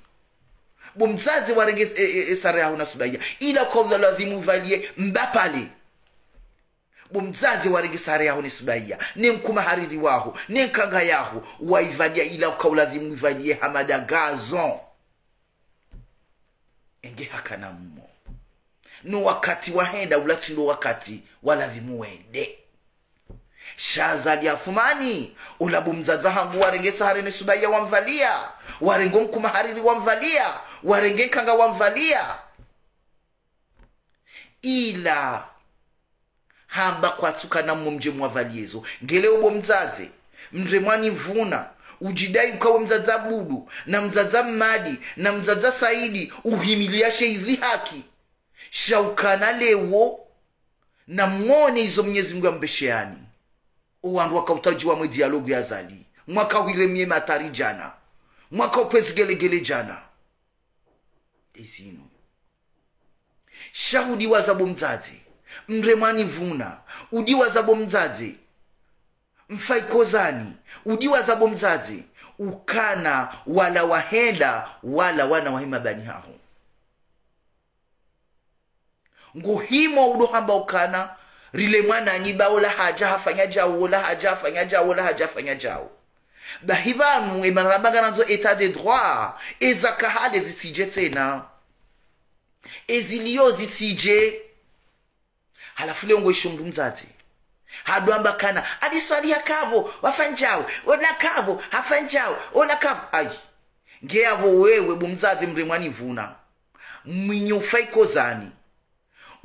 S1: bo mzazi warenge e, e, e, sare yaho na subaia ila ukaulazimu valie mbapale. Bo mzazi warenge sare yaho ni mkuma ne mkumahariri waho ne nkanga yaho waivalia ila ukaulazimu valie hamada gazon enge hakana mmo. No wakati wahenda ulatsindo wakati walazimu wende shazali afumani. Ulabu mzaza hangu warenge saharene subaiya wamvalia. Warengo mkumahariri wamvalia. Warenge nkanga wamvalia. Ila hamba kwatsuka na mje mwavaliezo ngele ubo mzaze mwani mvuna ujidai ukawe mzaza budu na mzaza mmadi na mzaza saidi uhimiliashe idhi haki. Shaukana lewo na mwone izo mwenyezi ya ambesheani uwandu wakautajiwa mwe dialogu ya zali. Mwaka wiremie matari jana. Mwaka upwezigelegele jana. Izino shaudiwa zabo mzazi. Mremwani vuna. Udiwa zabo mzazi. Mfaikozani udiwa zabo mzazi. Ukana wala wahenda wala wana wahima bani haho. Nguhimo udohamba ukana rile mwananyi bawo la haja hafanya jawo ola haja hafanya jawo ola haja hafanya jawo bahi banu emarambagana nzo etat de droit. Ezakahale zitsije tena eziliyo zitsije halafu leo ngoisho mndu hadwambakana hadwamba kana. Adiswalia kavo wafanjao ona kavo hafanjao ona kavo. Ai. Ngeyavo wewe bumzazi mremwani vuna. Mwinye ufaikozani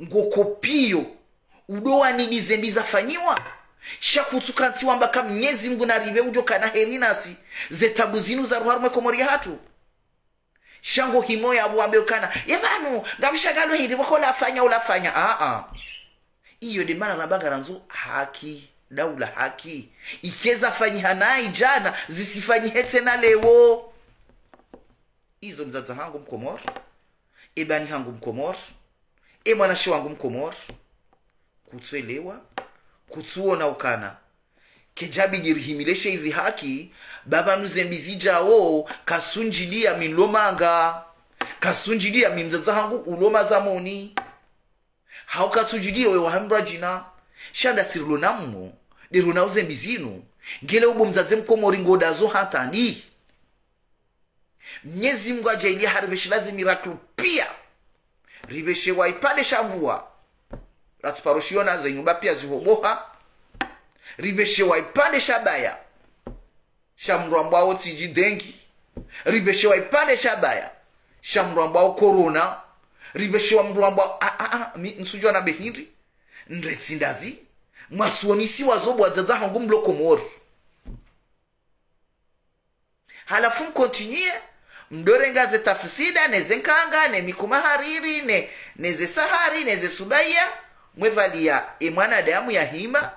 S1: ngokopiyo udowanidize ndizafanyiwa shakutsukantsiwamba ka mnyezi mngu narive ujo kana herinasi zetabu zinu za ruharumwe komori hatu? Shango himo yavo wambe ukana ye vanu ngamshagalo hindi wako lafanya ulafanya aa. Iyo de mana rabanga ranzo haki daula haki. Ikeza fanyiha nai jana zisifanyihe tena lewo. Izo mzaza hangu mkomor ebani hangu mkomor e mwanashi wangu mkomor kutswelewa kutsuona ukana. Kejabi jirihimileshe hivi haki baba nuzembizi jawo kasunjilia milomanga kasunjilia mimzaza hangu uloma zamoni. Haukatsujulie we wahambra jina. Shanda sirilo nammo diruna uzembizinu ngele ubo mzaze mkomori ngodazo hatani. Mnyezi mngu ajailia haribeshilazi miraklu pia. Ribeshe waipale shavua ratsiparoshiona zenyumba pia zihoboha. Ribeshe waipande shabaya shamrwambwao tsiji dengi. Ribeshe waipande shabaya shamrwambwao korona. Ribeshe wa mrwambwao nsujwa na behindi. Ndretsindazi mwasuonisi wazobwadzaza hangu mlokomori halafu ze tafisida tafsida neze nkanga ne mikuma hariri ne ze sahari neze subaya mwevalia emwanadamu yahima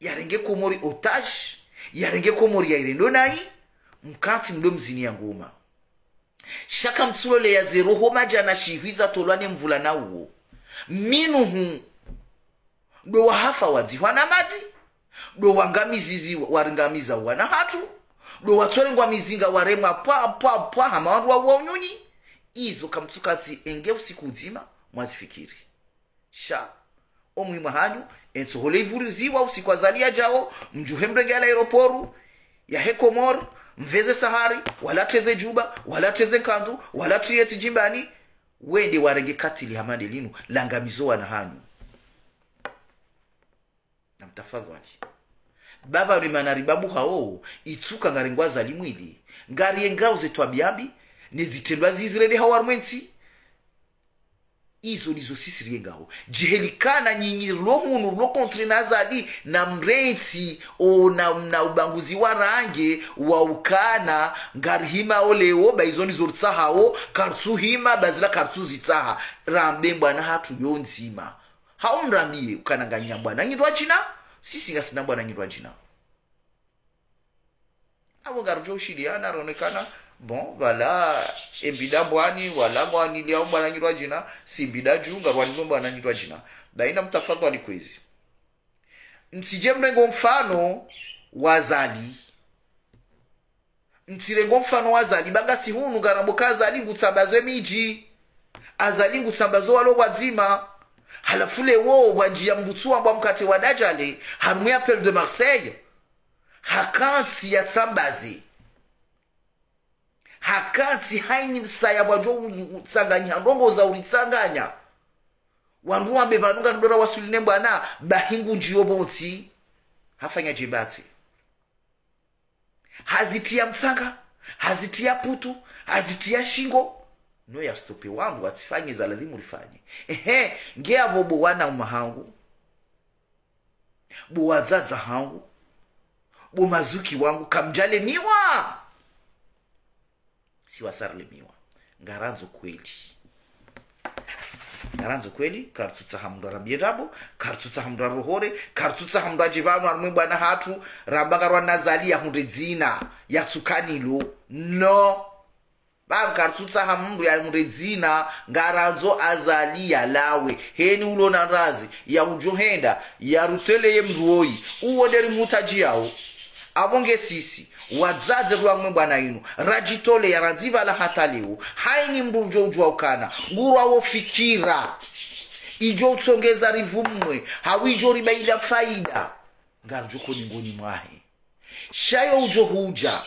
S1: yarenge komori otage yarenge komori yairendo nayi mkati mdo mzini ya ngoma. Shaka mtsulole ya zeroho majana shihwiza tolwane mvula na uwo minuhu do wahafa wadzihwa na madzi do wangamizizi waringamiza wana hatu do watsolengwa mizinga waremwa pwa pwa pwa hama wandu wawa unyunyi. Izo kamtsukatsi enge usiku udzima mwazifikiri sha. Omwimwa hanyu ensohole ivuriziwa usiku azalia jawo mjuhe mregela ala aeroporu yahe komor mveze sahari wala teze juba wala teze nkandu wala triyeti jimbani wende warenge katili hamande linu langamizowa na hanyu. Na mtafadhali baba rimanaribabu hawo itsuka ngari ngwaza mwili ngari engao zetwabiambi nezitendwa zizirede hawarmwensi izo nizo sisiriye ngaho jihelikana nyinyi lohunu lokontre nazali na mrensi o na, na ubanguzi wa range wa ukana ngarihima olewo baizo nizo ritsahawo kartsu hima bazila kartsu zitsaha. Rambe bwana hatu yo nzima. Haumramiye ukananganya bwana nyindwa china? Sisi ngasina bwana nyindwa china avo ngaruto ushiriana aronekana bon vala embida bwani wala mwani lia bwana nyindwa jina. Simbida junga rwani bwana nyindwa jina. Daina mtafadhali kwezi msije mrengo mfano wazali msirengo mfano wazali banga sihunu ngaramboka azali ngutsambazwe miji azali ngutsambazo walo wazima halafu lewo wanjia mbutsuwa mbwa mkate wa dajale harumwe appel de marseille hakansi ya tsambazi. Hakansi haini msaya bwajo utsanganya ndongo za ulitsanganya wandu wambe vanunga ndora wasuline bwana bahingu njiyo botsi. Hafanya jebatsi hazitia msanga hazitia putu hazitia shingo. No yastope wandu watsifanye za lazima ulifanye. Ehe ngeavo bowana umahangu. Bowadzadza hangu bomazuki wangu kamjale miwa. Siwasarle miwa. Ngaranzo kweli. Ngaranzo kweli karitsutsa hamndu arambierabo karitsutsa hamndu arohore karitsutsa hamndu ajivanu arimwe bwana hatu rambanga rwanazali yahunde dzina yatsukanilo no. Bari karitsutsa hamndu yahunde dzina ngaranzo azali yalawe heni ulona razi yaujohenda yaruseleye mndu oyi uwoderi mutaji yawo avonge sisi. Wadzadze rwamwe bwana inu rajitole yaranzivala hata leo haini mndu ujo ujwa ukana. Ngurwawo fikira ijo utsongeza rivumwe hawijo ribaila faida. Ngarjoko ningoni mwahe. Shayo ujo huja.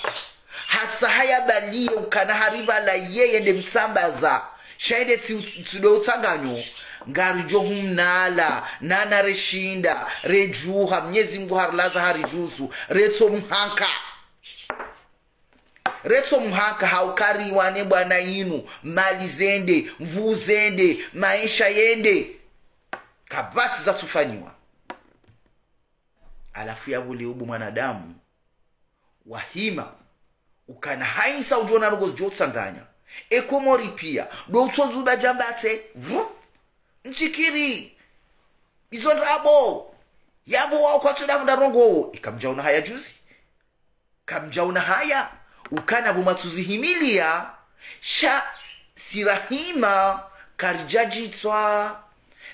S1: Hatsa hayabalie ukana harivala yeye nde tsido utsanganyo. Ngarijo humnala nana reshinda rejuha mnyezi mngu harilaza harijuzu retso mhanka retso mhanka haukariwane bwana inu mali zende mvuu zende maisha yende. Kabasi zatufanyiwa alafu yavule ubu mwanadamu wahima ukana haisa ujona rogo jotsanganya ekomori pia. Doutsozuba jambatse vu? Nchikiri. Izo ndabo yabo wao kwatsoda mundarongowo ikamjauna haya juzi. Kamjauna haya. Ukana bumatsuzihimilia sha sirahima karijajitswa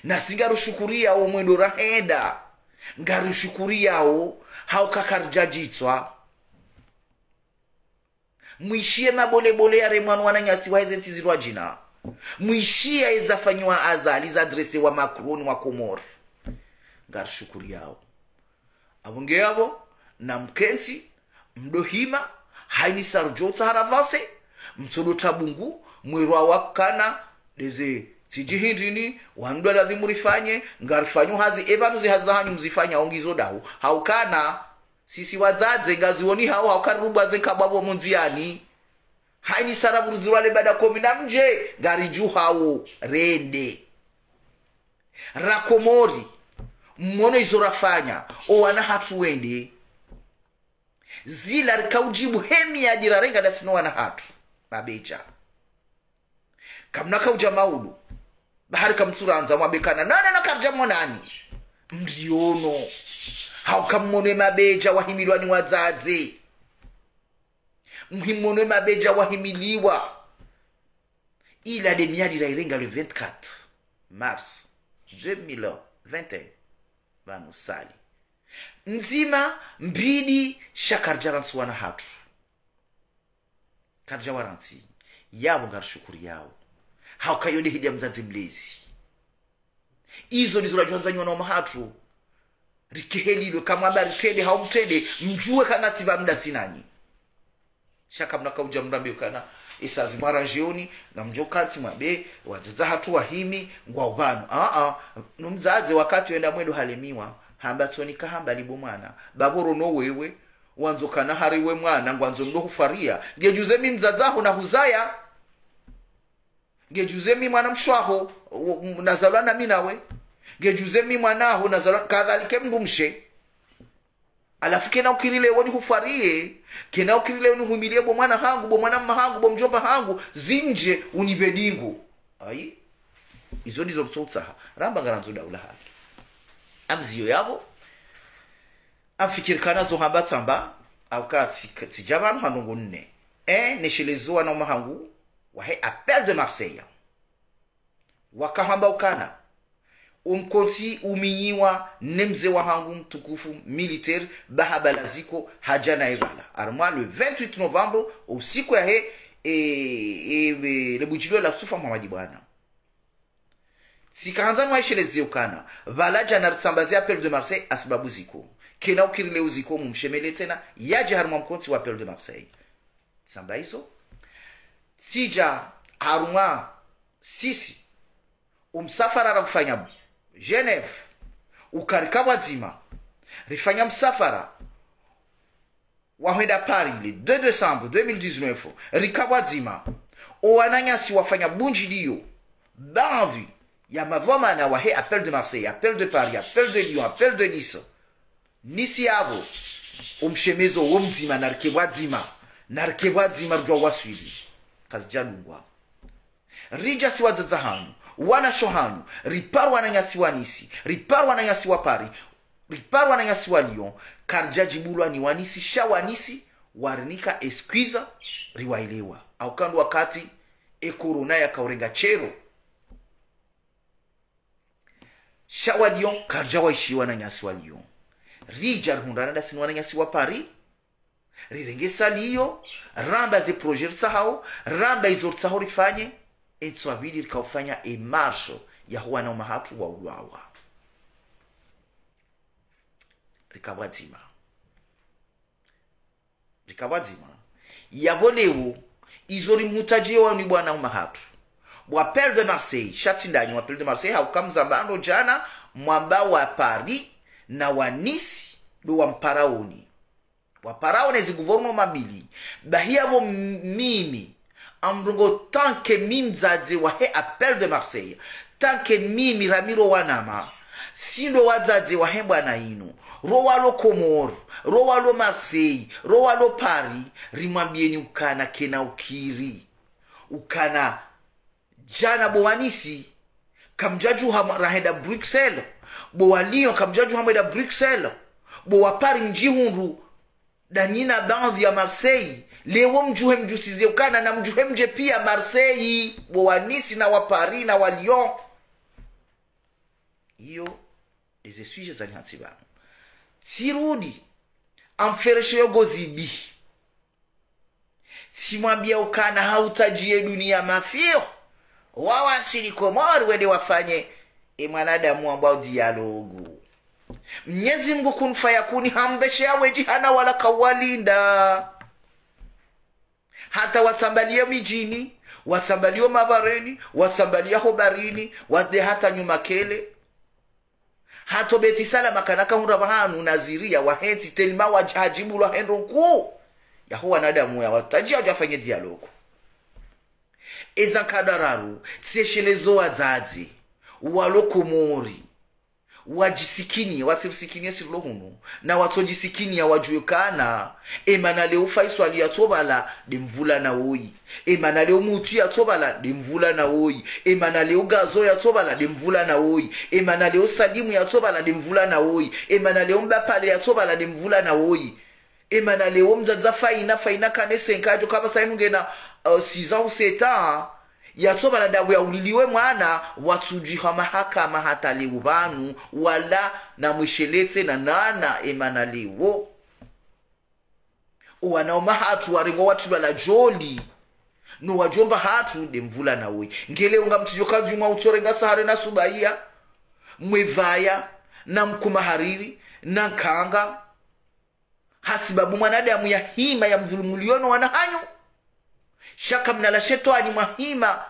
S1: nasingarushukuria mwendo rahenda ngari shukuri yao haukakarjajitswa mwishie mabolebole yare mwana wananyasi waeze nsizirwa jina mwishie aezafanyiwa azali zadrese wa macron wa komor ngari shukuri yao. Abunge yabo na mkensi mdohima haini sarujotsa haravase mtsodo tabungu mwirwa wakana deze sijihindini wanudala dhimurifanye ngarifanyu hazi evanu zihazahanyu mzifanya ongizo dahu haukana sisi wadzadze ngazioni hao haukana rubwaze nkabwabo munziani haini saravuruzirwale bada komi na mje ngariju hawo rende. Rakomori mmono izo rafanya owana hatu wende. Zila rikaujibu hemi ya jira renga dasino wana hatu mabeja kamna kauja maulu bahari kamsuranza mwabekana nana nakarja monani mriono. Haukammone mabeja wahimiliwa ni wadzadze mhimone mabeja wahimiliwa. Ila de miadira irenga le 24 mars 2021 vanu sali. Nzima mbidi shakarjaransi wana hatu karja waransi. Yawo ngarishukuri yawo haukayonehidya mzazi mlezi izo ndizo lajuhanzanywa na mahatu. Rikehelilwe kamwada ritede haumtede. Mjue kana siva mda sinanyi shaka mnakauja mrambe kana isazi na mjokansi mwabe wadzadza hatu wahimi ngwa ubanu. Aa numzaze wakati wenda mwendo halemiwa hamba tsonika hamba libo mwana. Baboro no wewe wanzokana hariwe mwana ngwanzo ndo hufaria. Ngejuze mi mzadzaho na huzaya ngejuze mi mwana mshwaho nazalwa nami nawe. Ngejuze mi mwanaho nazalwa kadhalike mndu mshe. Alafu kena ukirile woni hufarie kena ukirile woni humilie bo mwana hangu bo mwana mma hangu bo mjomba hangu. Zinje univedingu ai izo ndizo rutsotsaha ramba ngaranzo daula haki amziyo yabo. Amfikirikana zo hamba tsamba akatsi tsija vanhu hanongo nne. E neshelezuwa na mahangu wahe appel de marseille. Wakahamba ukana. Umkosi uminyiwa ne mzee wa hangu mtukufu militaire bahabalaziko haja na evala armwa le 28 novembre usiku yahe e, e, e, lebujilio la sufa mwamaji bwana sikahanzani waisheleze ukana. Valaja narisambazia appel de marseille asibabu ziko. Kena ukirile uziko mumshemele tena yaje harumwa mkonsi wa appel de marseille. Samba hizo sija harumwa sisi. Umsafara ra kufanya geneve ukarika wazima rifanya msafara wahwenda paris le 2 décembre 2019 rika wazima. Owananyasi wafanya bunji liyo banvi ya mavomana wahe appel de marseille appel de paris appel de lyon appel de nice. Nisi yavo umshemezo wo mzima narikebwa dzima narikebwa dzima rujwa waswili kazi jalungwa rija siwadzadza hanyu wanasho hanyu riparu wananyasiwa nisi riparu wananyasiwa pari riparu wananyasiwa lyon. Karja jibulwa ni wanisi sha wanisi warinika esquiza riwaelewa. Aukandu wakati ekorona yakaurenga chero. Sha wa lyon karja waishiwa na nyasi wa lyon. Rija rihundana dasini wananyasi nyasi pari rirengesa liyo ramba ze proje ritsahawo ramba izo ritsaho rifanye etswabili rikaufanya emarsho ya huwana umahatu wa ulwawa rikabwadzima rikabwadzima yabolewo izo rimutajiwa ni bwana umahatu bwa pel de marseille shatsindanyi wa pel de marseille haukamzambano jana mwamba wa paris na wa nisi do wa mparaoni waparaoni eziguverno mabili. Bahiyabo mimi amrongo tanke mimzadze wahe appel de marseille tanke mimi ramiro wanama sindo wadzadze wahe bwana ino rowalo komor rowalo marseille rowalo paris rimwambieni ukana kena ukiri. Ukana jana bowanisi kamjaju rahenda bruxelles. Bowalion kamjaju hamweda bruxelles. Bowapari mjihundu danyina danvi ya marseille. Lewo mjuhe mjusize ukana na mjuhe mje pia marseille. Bowanisi na wa paris na wa lyon. Hiyo lize suje za nyansi banu sirudi amfereshe yogozibi simwambia ukana hautajie dunia mafio wawasili komori wende wafanye e mwanadamu ambao dialogu mnyezi mngu kunfayakuni kuni hambeshe aweji hana wala kawalinda. Hata wasambalia mijini wasambalia mabareni wasambalia hobarini wade hata nyuma kele. Hato beti salama kanaka hura bahanu naziria wahensi telima wajajibulwa lwa hendo nkuu yaho wanadamu ya watajia wajafanye dialogu. Ezankadararu tseshelezo wazazi walokomori wajisikinia watsirusikinia sirilo hunu na watsojisikinia wajuekana emana leo faiswali yatsobala na woyi emana leo mutu yatsobala na woyi emana leo gazo yatsobala na woyi emana leo sadimu yatsobala na woyi emana leo mbapale yatsobala na woyi emana leo mzadza faina faina kane senkajo kava sainungena uh, 6 ans ou 7 ans yatsobala dabu yauliliwe mwana watsudjihwa mahakama hata lewu vanu wala namwisheletse na nana emana lewo uwanaoma hatu waringo watulwa la joli. No wajomba hatu demvula nawe ngele unga mtijokazumwa utsorenga sahare na subaiya mwevaya na mkuma hariri na nkanga. Hasibabu mwanadamu ya hima ya mdhulumuliono wanahanyu shaka mnalashetwani mwahima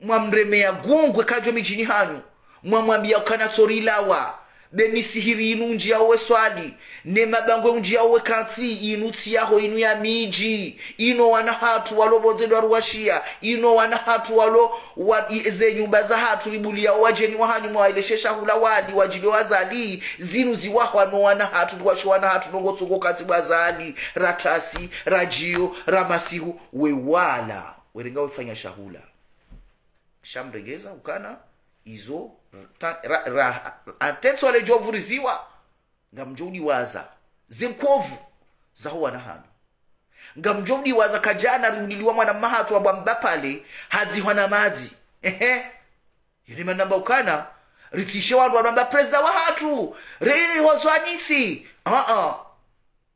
S1: mwamremea gungwe kajo mijini hanyu mwamwambia kanatsorilawa bemisihiri inu njiyawe swali. Ne mabangwe unjiyawe kansi. Inu tsiyaho inu ya miji. Ino wana hatu walobozedwa ruwashia. Ino wana hatu walo wa, ze nyumba za hatu. Ribulia wajeni wahanyu mwaileshesha hula wali. Wajili wazali zinu ziwaho ano wana hatu. Ruwashi wana hatu. Nongotsungo katsi bwazali ratasi rajio ramasihu wewala werenga wefanya shahula shamregeza ukana izo atetso alejovuriziwa nga zinkovu zenkovu zaho wana hanu. Nga mjoudiwaza kajana riuliliwa mwana mahatu abwa mbapale hadzihwa na madzi ehe. Irima namba ukana ritishe wandu wanamba presida wa hatu reihozwanisi aa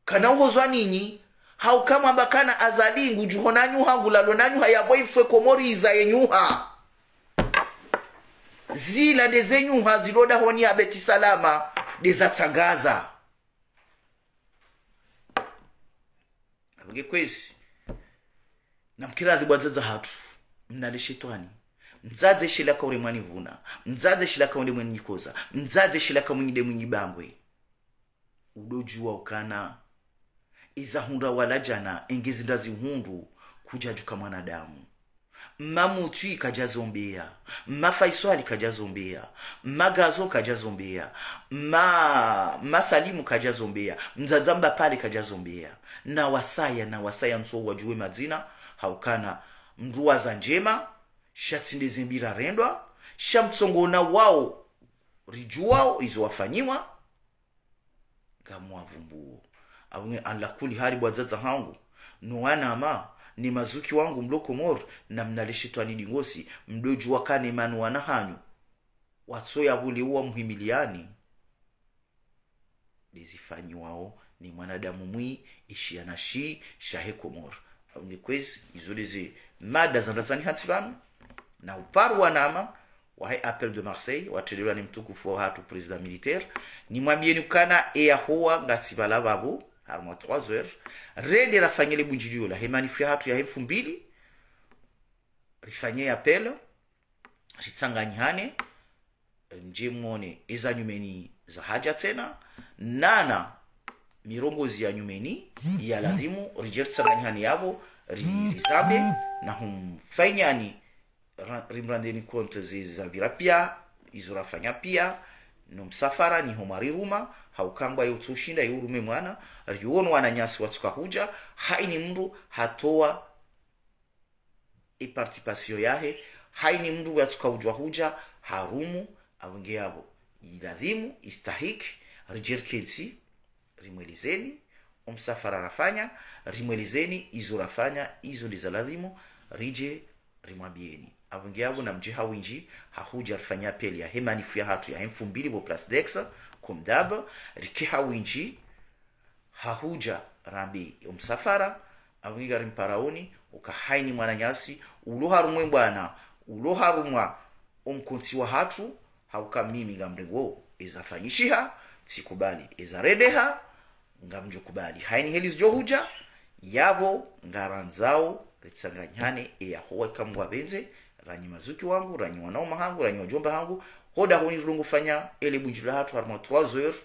S1: kana uhozwa ninyi haukamwamba kana azalingu juho nanyuha ngulalo nanyuha yavo ifwe komoriza yenyuha zila ndezenyuha ziloda honi abeti salama ndezatsangaza abge kwezi namkiradhi bwadzaza hatu mnale shetani mdzadze shilaka ule mwani vuna mdzadze shilaka ule mwani nyikoza mdzadze shilaka mwenyide mwenyi bambwe udojua ukana izahunda wala jana engezinda zihundu kujajuka mwanadamu mamutwi kajazombia mafaiswali kajazombia magazo kajazombia ma masalimu kajazombia mzazamba pale kajazombia na wasaya na wasaya nso wajue mazina. Haukana mnduwa za njema. Shatsindezembira rendwa. Shamtsongona wao rijuwao izo wafanyiwa. Gamwavumbuo abunge anlakuli hali bwadzadza hangu. Nuwanama ni mazuki wangu mlokomor na mnaleshitwanidi ngosi mdoju kane manu wana hanyu watsoyavuliuwa mhimiliani lizifanyiwao ni mwanadamu mwi ishiana shi shahe komor abunge kwezi izoleze mada zandazani hatsi vanu na uparu wanama wahe appel de marseille watelewa ni mtukufu wa hatu president militaire ni mwambieni ukana eyahowa ngasivala vavo 3 heures. Rende rafanyele bunjilio la hemanifia hatu ya elfu mbili rifanye appel. Ritsanganyane nje mwone eza nyumeni za haja tena nana mirongozi ya nyumeni ya lazimu rije ritsanganyane yavo ri- rizambe na humfanyani ra- rimrandeni konte zizavira pia izo rafanya pia no msafara ni homariruma haukangwa yeutsushinda rume mwana riwonwa na nyasi watsuka huja haini mndu hatoa ipartipasio yahe haini mndu yatsuka hujwa huja harumu avonge yavo. Iladhimu istahiki rijerkensi rimwelizeni omsafara rafanya rimwelezeni izo rafanya izo ndiza ladhimu rije rimwambieni avungi yabo na mji hawinji hahuja rifanya peli ya hemanifu ya hatu ya hemfu mbili bo plus dex kumdaba riki winji hahuja rambi umsafara avungi mparauni ukahaini mwananyasi uloharumwe bwana uloharumwa umkunsi wa hatu hauka mimi ngamrengo izafanyishiha sikubali izaredeha ngamjo kubali. Haini heli zijohuja yavo ngaranzao ritsanganyane eyahowa ikamgwa benze ranyi mazuki wangu ranyi wanaoma hangu ranyi wajomba hangu hoda honi rungu fanya ele bunjilo hatu harma 3 heures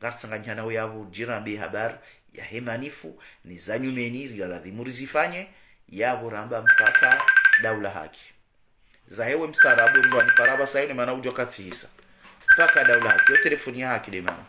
S1: ngarsanganyana jira jirambe habari ya hemanifu ni zanyumeni rilalazimu rizifanye yavo ramba mpaka daula haki. Zahewe mstarabu ndo aniparaba sayone maana ujo katsihisa mpaka daula haki yo telefoni ya haki demana